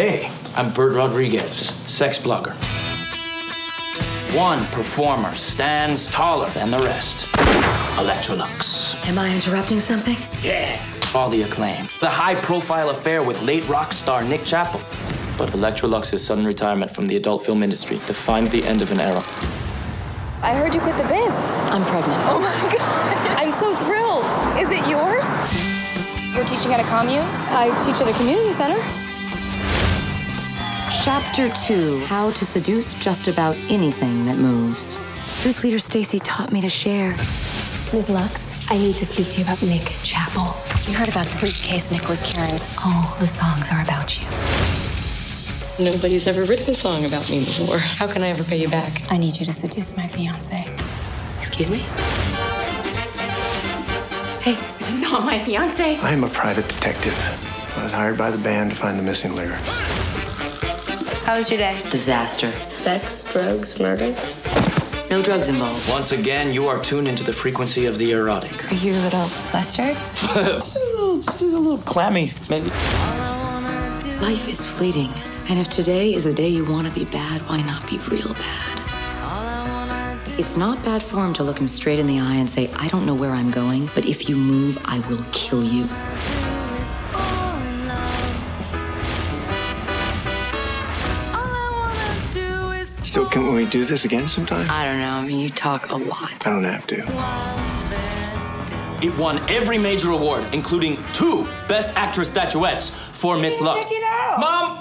Hey, I'm Bert Rodriguez, sex blogger. One performer stands taller than the rest. Elektra Luxx. Am I interrupting something? Yeah. All the acclaim. The high-profile affair with late rock star Nick Chappell. But Elektra Luxx's sudden retirement from the adult film industry defined the end of an era. I heard you quit the biz. I'm pregnant. Oh my god. I'm so thrilled. Is it yours? You're teaching at a commune? I teach at a community center. Chapter 2 How to Seduce Just About Anything That Moves. Group leader Stacy taught me to share. Ms. Luxx, I need to speak to you about Nick Chappell. You heard about the briefcase Nick was carrying. All the songs are about you. Nobody's ever written a song about me before. How can I ever pay you back? I need you to seduce my fiance. Excuse me? Hey, this is not my fiance. I am a private detective. I was hired by the band to find the missing lyrics. How was your day? Disaster. Sex, drugs, murder. No drugs involved. Once again, you are tuned into the frequency of the erotic. Are you a little flustered? just, a little, just a little clammy, maybe. Life is fleeting. And if today is the day you want to be bad, why not be real bad? It's not bad form to look him straight in the eye and say, I don't know where I'm going, but if you move, I will kill you. Still, can we do this again sometime? I don't know. I mean, you talk a lot. I don't have to. It won every major award, including two Best Actress statuettes for Miss Luxx. Mom,